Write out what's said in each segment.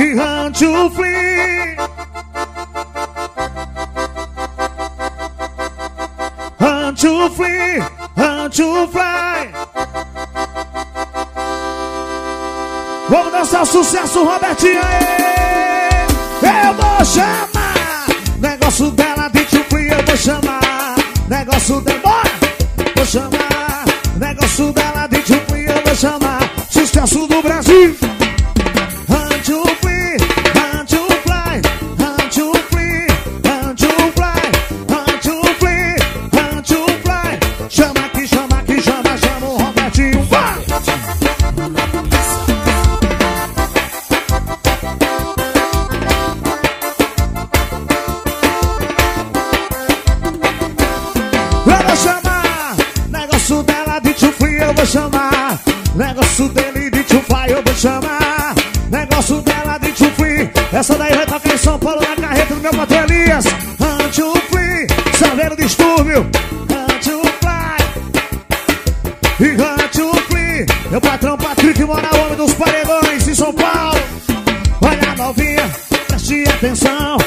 Flee. Hunt to flee. Hunt to fly. Vamos dançar sucesso, Robertinho. Eu vou chamar. Negócio dela de to eu vou chamar. Negócio dela, vou chamar. Negócio dela de to eu vou chamar. Sucesso do Brasil. Vou chamar. Negócio dele de fly eu vou chamar. Negócio dela de free Essa daí vai tocar em São Paulo na carreta do meu patrão Elias. Free, Saveiro Distúrbio Hunt to fly. E free Meu patrão Patrick mora homem dos paredões em São Paulo. Olha novinha, preste atenção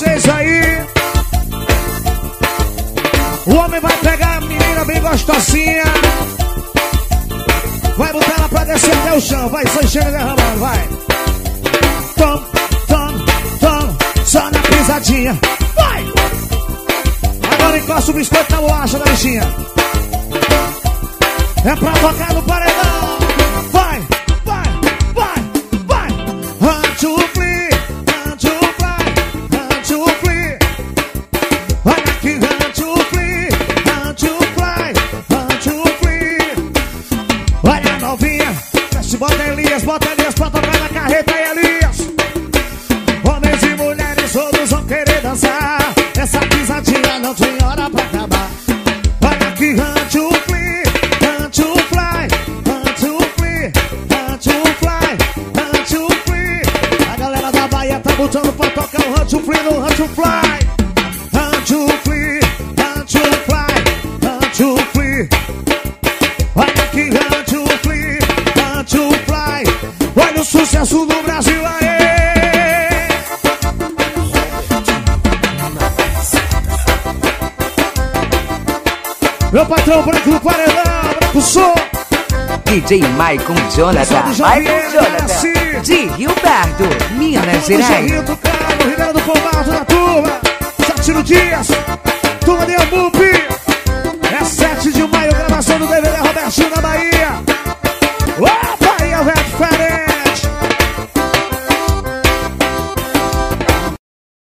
vocês aí O homem vai pegar a menina bem gostosinha Vai botar ela pra descer até o chão, vai, só chega derramando, vai. Tom, tom, tom, só na pisadinha, vai! Agora encosta o biscoito na borracha da bichinha. É pra tocar no paredão, Elias, bota Elias pra tocar na carreta Elias. Homens e mulheres todos vão querer dançar. Essa pisadinha não tem hora pra acabar. Olha aqui, hunt to flee, hunt to fly, hunt to flee, hunt to fly, hunt to flee. A galera da Bahia tá botando pra tocar o hunt to flee no hunt to fly. Hunt to flee, hunt to fly, hunt aqui, hunt sucesso do Brasil aí. Meu patrão branco do paredão, branco sou. DJ Maicon Jonathan. Do Maicon Jonathan. De Rio Pardo, Minas do Gerais. Jorrinho do Carmo, Ribeirão do Formato da turma. Satiro Dias,